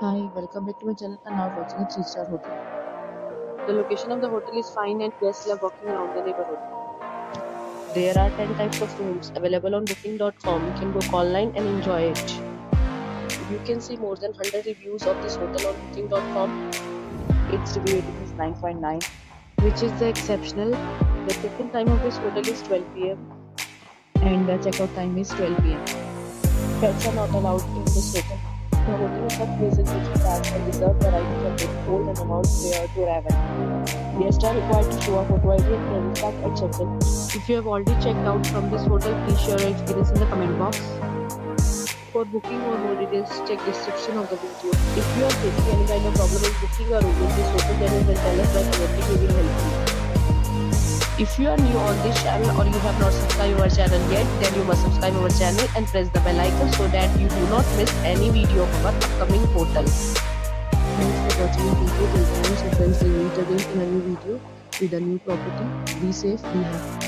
Hi, welcome back to my channel and now watching a 3 star hotel. The location of the hotel is fine and guests love walking around the neighborhood. There are 10 types of rooms available on booking.com. You can book online and enjoy it. You can see more than 100 reviews of this hotel on booking.com. Its review rating is 9.9, which is the exceptional. The check-in time of this hotel is 12 pm And the checkout time is 12 pm. Pets are not allowed in this hotel. The hotel not places which tax and reserve the right to submit hold an amount prior to arrival. Guests are required to show a photo ID and credit card at check-in. If you have already checked out from this hotel, please share your experience in the comment box. For booking or more details, check description of the video. If you are facing any kind of problem in booking a room in this hotel, then you can tell us by commenting. We will help you. If you are new on this channel or you have not subscribed our channel yet, then you must subscribe our channel and press the bell icon so that you do not miss any video of our upcoming hotel. Thanks for watching video till then. So friends will meet again in a new video with a new property. Be safe, be happy.